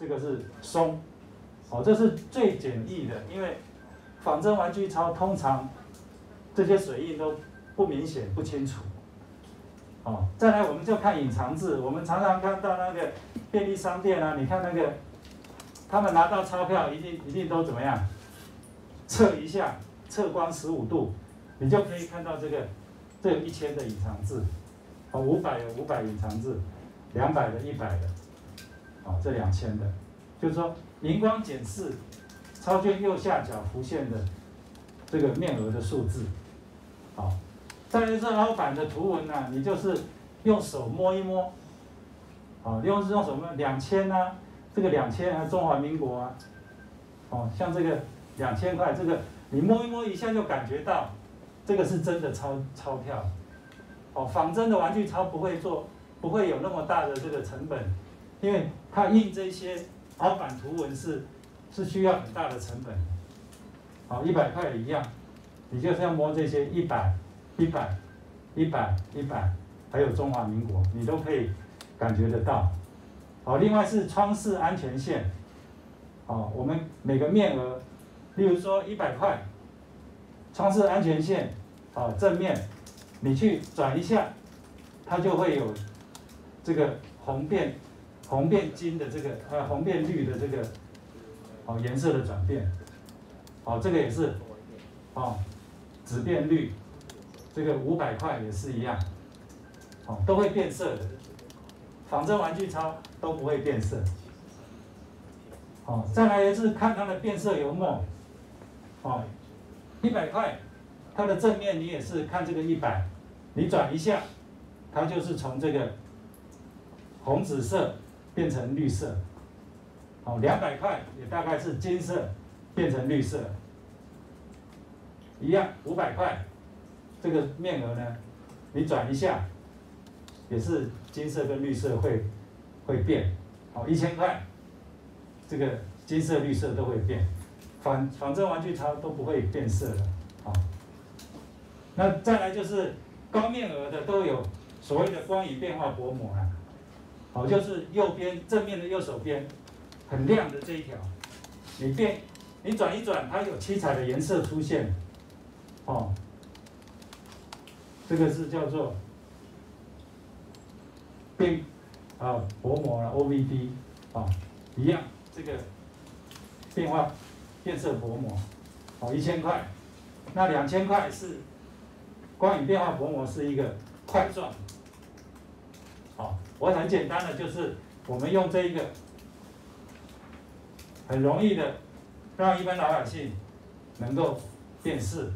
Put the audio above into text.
这个是松，哦，这是最简易的，因为仿真玩具钞通常这些水印都不明显、不清楚。哦，再来我们就看隐藏字，我们常常看到那个便利商店啊，你看那个他们拿到钞票一定一定都怎么样？测一下，测光十五度，你就可以看到这个，这有一千的隐藏字，哦，五百有五百隐藏字，两百的、一百的，这两千的，就是说荧光检视钞券右下角浮现的这个面额的数字，好。再来是凹版的图文呢，你就是用手摸一摸，哦，用用什么两千啊，这个两千啊，中华民国啊，哦，像这个两千块，这个你摸一摸一下就感觉到，这个是真的钞钞票，哦，仿真的玩具钞不会做，不会有那么大的这个成本，因为它印这些凹版图文是是需要很大的成本，好，一百块也一样，你就是要摸这些一百。一百、一百、一百，还有中华民国，你都可以感觉得到。好，另外是窗式安全线。好，我们每个面额，例如说一百块，窗式安全线，好，正面你去转一下，它就会有这个红变红变金的这个呃红变绿的这个好颜色的转变。好，这个也是，哦，紫变绿。这个五百块也是一样，哦，都会变色的，仿真玩具钞都不会变色。哦，再来是看它的变色油墨，哦，一百块，它的正面你也是看这个一百，你转一下，它就是从这个红紫色变成绿色。哦，两百块也大概是金色变成绿色，一样五百块。这个面额呢，你转一下，也是金色跟绿色会会变，好一千块，这个金色绿色都会变，反反正玩具它都不会变色的，好。那再来就是高面额的都有所谓的光影变化薄膜啊，好就是右边正面的右手边很亮的这一条，你变你转一转，它有七彩的颜色出现，哦。这个是叫做变啊薄膜了，OVD 啊一样，这个变化变色薄膜，哦一千块，那两千块是光影变化薄膜是一个块状，好，我很简单的就是我们用这一个很容易的让一般老百姓能够辨识。